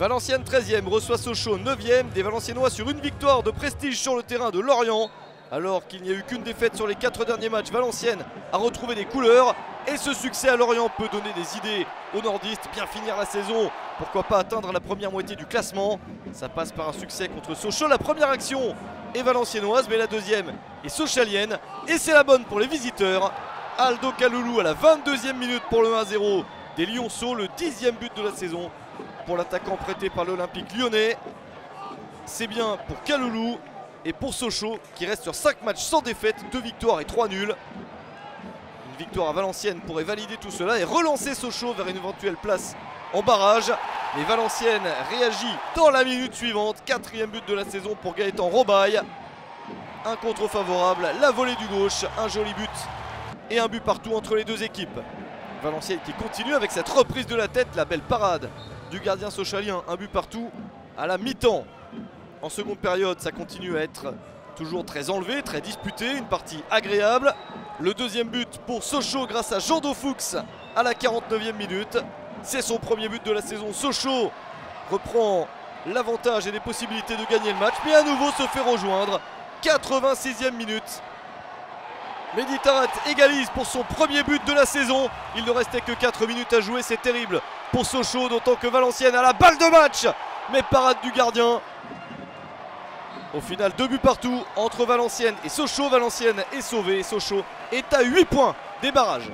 Valenciennes 13e reçoit Sochaux 9e, des Valenciennois sur une victoire de prestige sur le terrain de Lorient. Alors qu'il n'y a eu qu'une défaite sur les 4 derniers matchs, Valenciennes a retrouvé des couleurs. Et ce succès à Lorient peut donner des idées aux nordistes, bien finir la saison, pourquoi pas atteindre la première moitié du classement. Ça passe par un succès contre Sochaux, la première action est valenciennoise, mais la deuxième est sochalienne. Et c'est la bonne pour les visiteurs. Aldo Kaloulou à la 22e minute pour le 1-0 des Lyonceaux, le dixième but de la saison pour l'attaquant prêté par l'Olympique lyonnais. C'est bien pour Kaloulou et pour Sochaux qui reste sur 5 matchs sans défaite, 2 victoires et 3 nuls. Une victoire à Valenciennes pourrait valider tout cela et relancer Sochaux vers une éventuelle place en barrage. Mais Valenciennes réagit dans la minute suivante. Quatrième but de la saison pour Gaëtan Robaille. Un contre favorable, la volée du gauche, un joli but et un but partout entre les deux équipes. Valenciennes qui continue avec cette reprise de la tête, la belle parade du gardien socialien, un but partout à la mi-temps. En seconde période, ça continue à être toujours très enlevé, très disputé, une partie agréable. Le deuxième but pour Sochaux grâce à Jean Fuchs à la 49e minute. C'est son premier but de la saison. Sochaux reprend l'avantage et les possibilités de gagner le match, mais à nouveau se fait rejoindre. 86e minute. Meditarat égalise pour son premier but de la saison. Il ne restait que 4 minutes à jouer, c'est terrible pour Sochaux, d'autant que Valenciennes a la balle de match. Mais parade du gardien. Au final, deux buts partout entre Valenciennes et Sochaux. Valenciennes est sauvée. Sochaux est à 8 points des barrages.